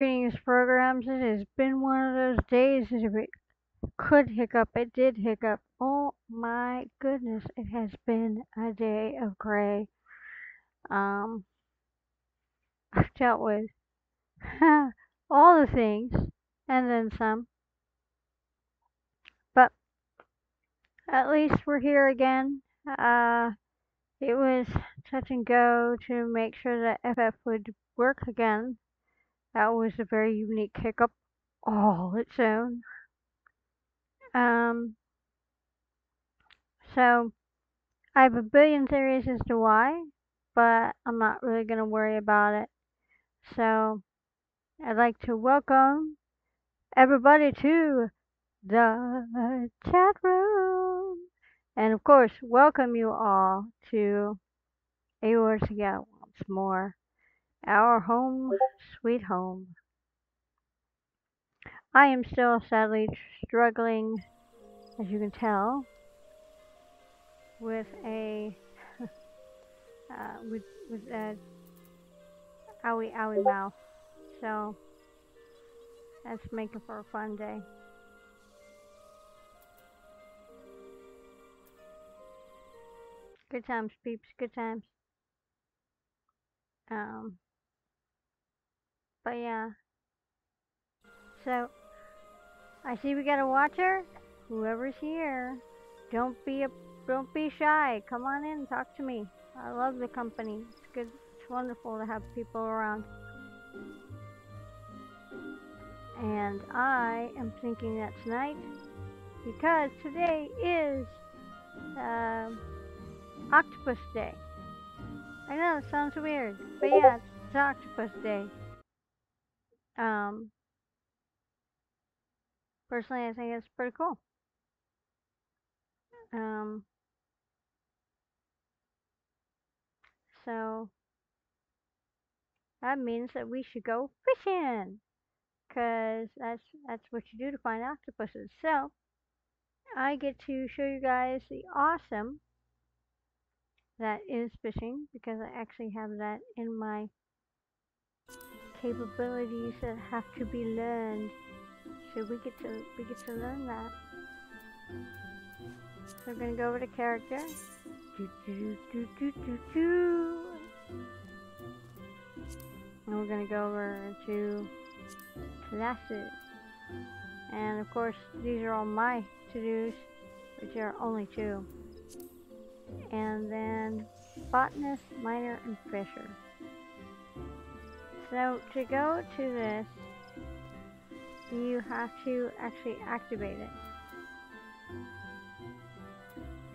Greetings, programs. It has been one of those days it could hiccup, it did hiccup. Oh my goodness, it has been a day of gray. Um, I've dealt with all the things and then some, but at least we're here again. Uh, it was touch and go to make sure that FF would work again. That was a very unique hiccup all its own. Um, so I have a billion theories as to why, but I'm not really going to worry about it. So I'd like to welcome everybody to the chat room. And of course, welcome you all to Together once more. Our home, sweet home. I am still sadly struggling, as you can tell, with a uh, with with a owie owie mouth. So that's making for a fun day. Good times, peeps. Good times. Um, but yeah. So I see we got a watcher. Whoever's here, don't be a don't be shy. Come on in, talk to me. I love the company. It's good. It's wonderful to have people around. And I am thinking that tonight, because today is uh, Octopus Day. I know it sounds weird, but yeah, it's, it's Octopus Day. Um, personally, I think it's pretty cool. Um, so that means that we should go fishing, cause that's that's what you do to find octopuses. So I get to show you guys the awesome that is fishing because I actually have that in my capabilities that have to be learned. So we get to we get to learn that. So we're gonna go over to character. Do, do, do, do, do, do. And we're gonna go over to classes. And of course, these are all my to-dos, which are only two. And then botanist, miner, and fisher. So to go to this, you have to actually activate it.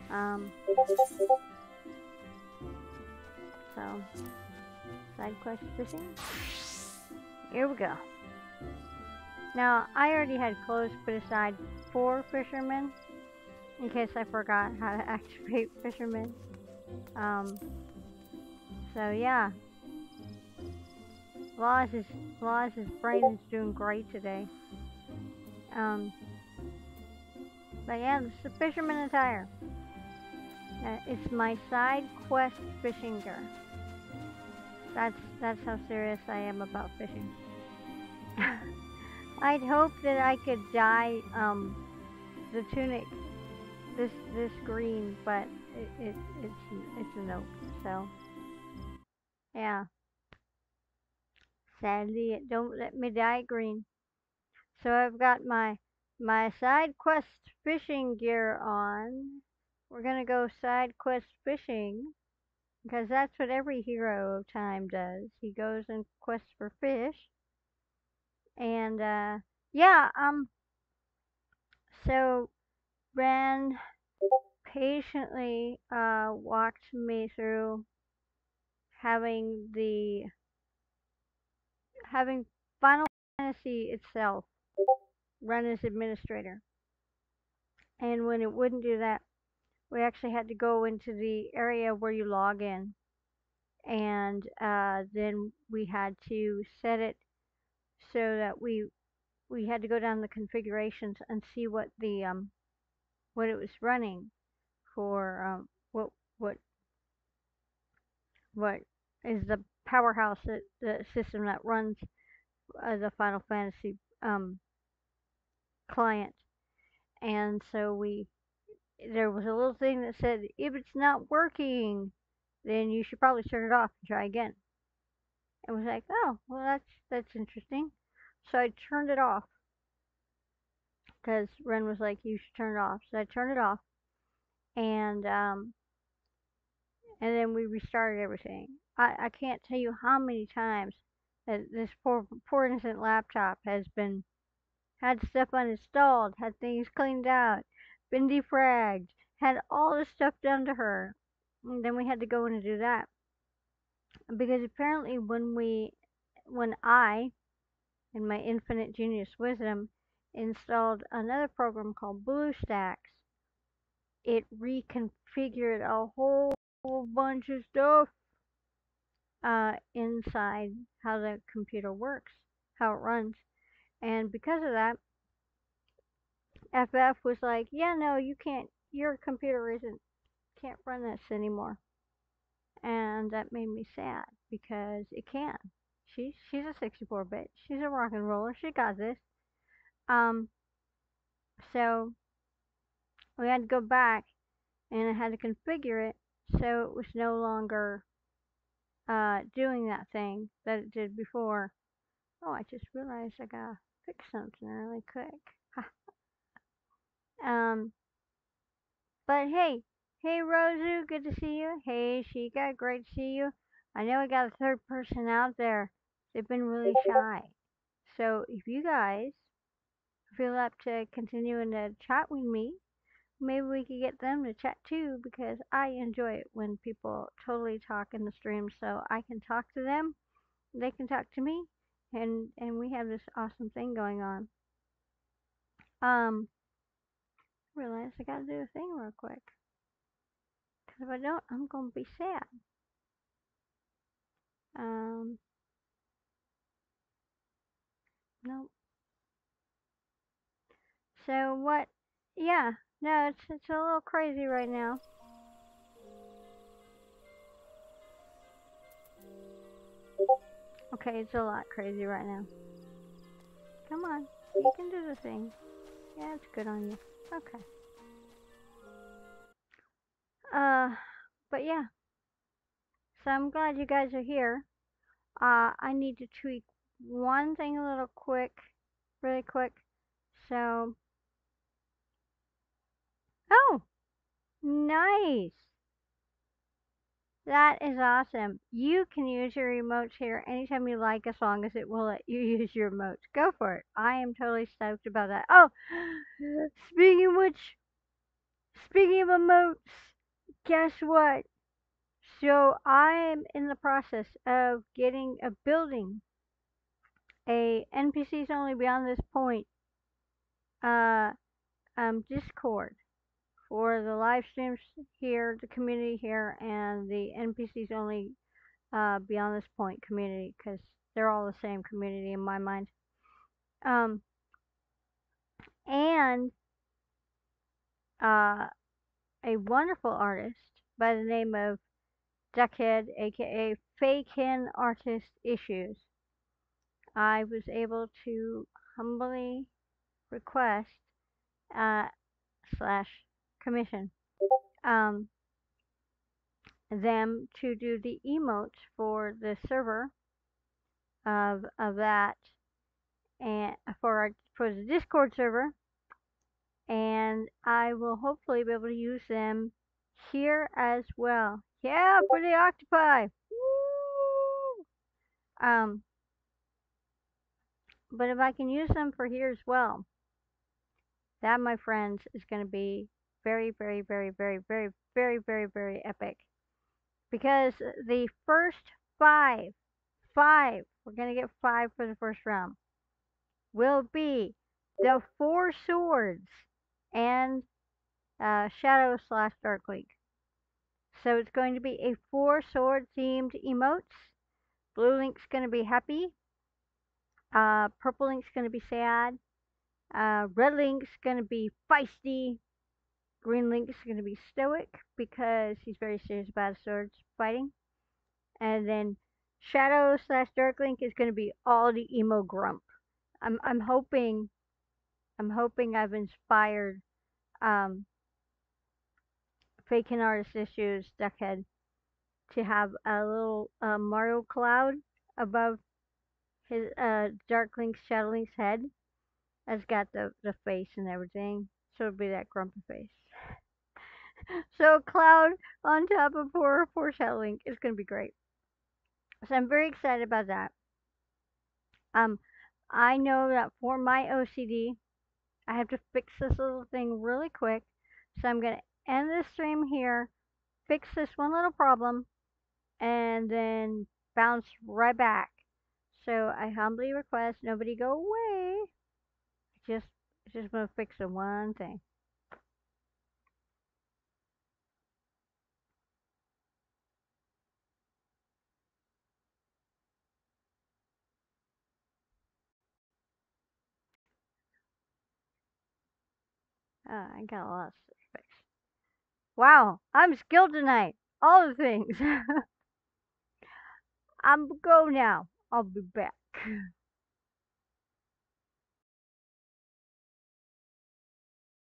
Um, so, side quest fishing. Here we go. Now, I already had clothes put aside for fishermen, in case I forgot how to activate fishermen. Um, so yeah. Loz's, Loz's brain is doing great today. Um, but yeah, this is a fisherman attire. Uh, it's my side quest fishing gear. That's that's how serious I am about fishing. I'd hope that I could dye um, the tunic this this green, but it, it it's it's a nope. So yeah. Sadly, it don't let me dye green. So I've got my my side quest fishing gear on. We're gonna go side quest fishing because that's what every hero of time does. He goes and quests for fish. And uh, yeah, um, so Ren patiently uh, walked me through having the having Final Fantasy itself run as administrator. And when it wouldn't do that, we actually had to go into the area where you log in. And uh, then we had to set it so that we we had to go down the configurations and see what the um, what it was running for um, what what what is the powerhouse that the system that runs uh, the Final Fantasy um, client, and so we there was a little thing that said if it's not working, then you should probably turn it off and try again. And was like, oh, well that's that's interesting. So I turned it off because Ren was like, you should turn it off. So I turned it off, and um, and then we restarted everything. I, I can't tell you how many times that this poor poor innocent laptop has been had stuff uninstalled, had things cleaned out, been defragged, had all this stuff done to her. And then we had to go in and do that. Because apparently when we when I in my infinite genius wisdom installed another program called BlueStacks, it reconfigured a whole bunch of stuff uh, inside how the computer works, how it runs. And because of that, FF was like, yeah, no, you can't, your computer isn't, can't run this anymore. And that made me sad because it can. She, she's a 64 bit. She's a rock and roller. She got this. Um, so we had to go back and I had to configure it so it was no longer uh, doing that thing that it did before. Oh, I just realized I gotta fix something really quick. um, but hey, hey Rosu, good to see you. Hey Shika, great to see you. I know I got a third person out there. They've been really shy. So if you guys feel up to continuing to chat with me, maybe we could get them to chat too because I enjoy it when people totally talk in the stream so I can talk to them, they can talk to me, and and we have this awesome thing going on. Um, realize I gotta do a thing real quick. Cause if I don't, I'm gonna be sad. Um, nope. So what? Yeah, no, it's it's a little crazy right now. Okay, it's a lot crazy right now. Come on, you can do the thing. Yeah, it's good on you. Okay. Uh, but yeah. So I'm glad you guys are here. Uh, I need to tweak one thing a little quick, really quick. So, oh, nice. That is awesome. You can use your emotes here anytime you like as long as it will let you use your emotes. Go for it. I am totally stoked about that. Oh, speaking of which, speaking of emotes, guess what? So I'm in the process of getting a building, a NPCs only beyond this point, uh, um, Discord for the live streams here, the community here, and the NPCs only uh, beyond this point community because they're all the same community in my mind. Um, and uh, a wonderful artist by the name of Duckhead, aka Fakehin Artist Issues. I was able to humbly request uh, slash commission um, them to do the emotes for the server of of that and for our, for the Discord server and I will hopefully be able to use them here as well. Yeah, for the octopi. Woo! Um, but if I can use them for here as well, that, my friends, is going to be very, very, very, very, very, very, very, very epic. Because the first five, five, we're going to get five for the first round, will be the Four Swords and uh, Shadow slash Dark Link. So it's going to be a four sword themed emotes. Blue Link's going to be happy. Uh, purple Link's going to be sad. Uh, red Link's going to be feisty. Green Link is going to be stoic because he's very serious about swords fighting. And then Shadow slash Dark Link is going to be all the emo grump. I'm I'm hoping I'm hoping I've inspired um, Faking Artist Issues Duckhead to have a little uh, Mario cloud above his uh, Shadow Link's head. Has got the, the face and everything. So it'll be that grumpy face. So cloud on top of poor Shadowlink is gonna be great. So I'm very excited about that. Um I know that for my OCD I have to fix this little thing really quick. So I'm gonna end this stream here, fix this one little problem, and then bounce right back. So I humbly request nobody go away. Just just gonna fix the one thing. Oh, I got a lot of stuff. Wow, I'm skilled tonight. All the things. I'm go now. I'll be back.